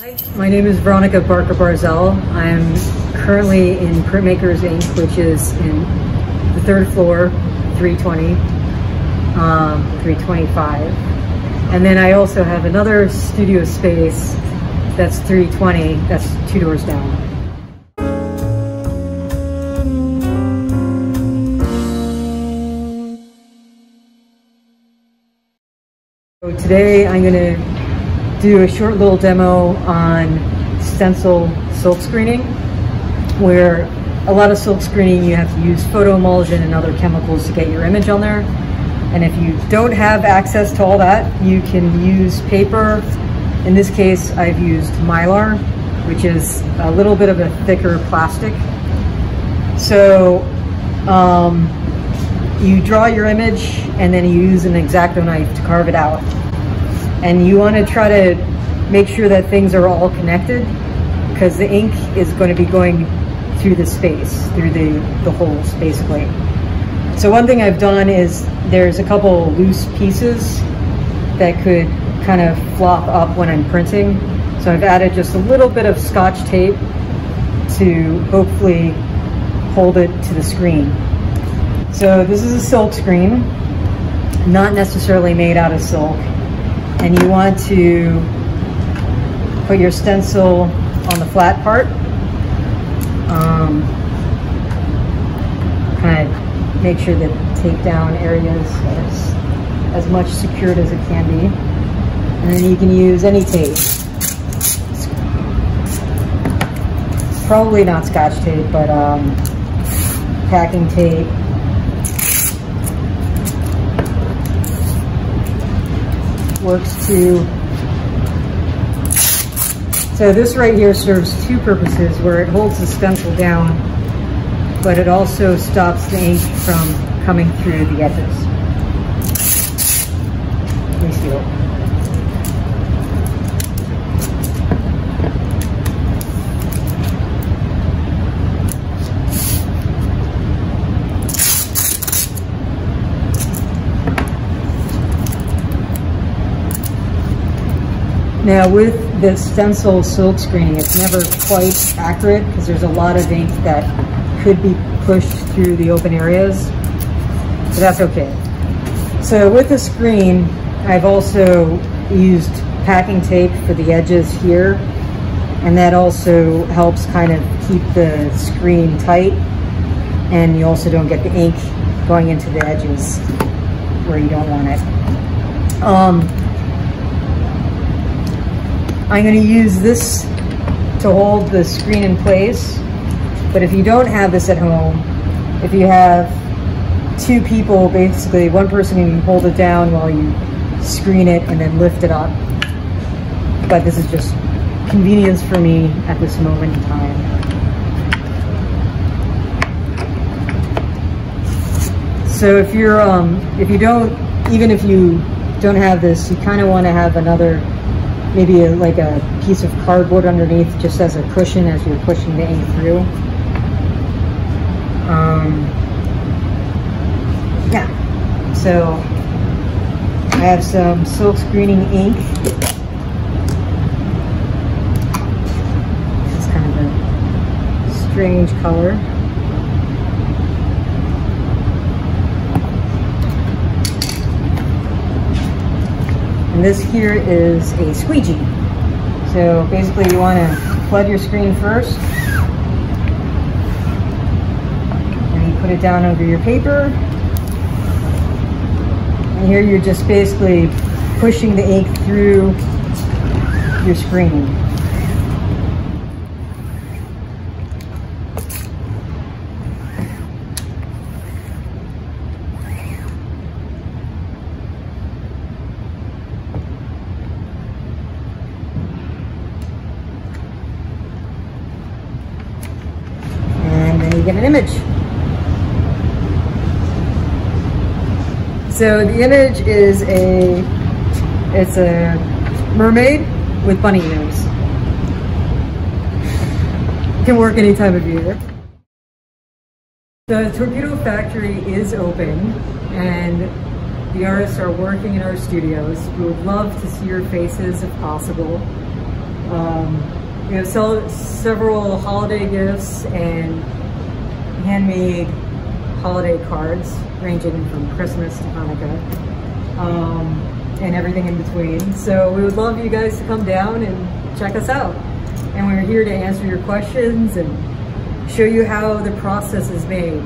Hi, my name is Veronica Barker Barzel. I'm currently in Printmakers Inc., which is in the third floor, 320, um, 325. And then I also have another studio space that's 320, that's two doors down. So today I'm going to do a short little demo on stencil silk screening where a lot of silk screening you have to use photo emulsion and other chemicals to get your image on there. And if you don't have access to all that you can use paper. In this case I've used mylar which is a little bit of a thicker plastic. So um, you draw your image and then you use an X-Acto knife to carve it out. And you want to try to make sure that things are all connected because the ink is going to be going through the space, through the, the holes basically. So one thing I've done is there's a couple loose pieces that could kind of flop up when I'm printing. So I've added just a little bit of scotch tape to hopefully hold it to the screen. So this is a silk screen, not necessarily made out of silk. And you want to put your stencil on the flat part. Um, kind of make sure that takedown areas is as much secured as it can be. And then you can use any tape. Probably not scotch tape, but um, packing tape, works too. So this right here serves two purposes where it holds the stencil down, but it also stops the ink from coming through the edges. Let me see. Now with the stencil silk screening, it's never quite accurate because there's a lot of ink that could be pushed through the open areas, but that's okay. So with the screen, I've also used packing tape for the edges here, and that also helps kind of keep the screen tight, and you also don't get the ink going into the edges where you don't want it. Um, I'm going to use this to hold the screen in place. But if you don't have this at home, if you have two people, basically one person can hold it down while you screen it and then lift it up. But this is just convenience for me at this moment in time. So if you're, um, if you don't, even if you don't have this, you kind of want to have another maybe a, like a piece of cardboard underneath just as a cushion as you're pushing the ink through. Um, yeah, so I have some silk screening ink. It's kind of a strange color. And this here is a squeegee. So basically you want to flood your screen first. And you put it down over your paper. And here you're just basically pushing the ink through your screen. you get an image. So the image is a, it's a mermaid with bunny ears. Can work any time of year. The Torpedo Factory is open and the artists are working in our studios. We would love to see your faces if possible. Um, we have several holiday gifts and handmade holiday cards ranging from Christmas to Hanukkah um, and everything in between. So we would love you guys to come down and check us out. And we're here to answer your questions and show you how the process is made.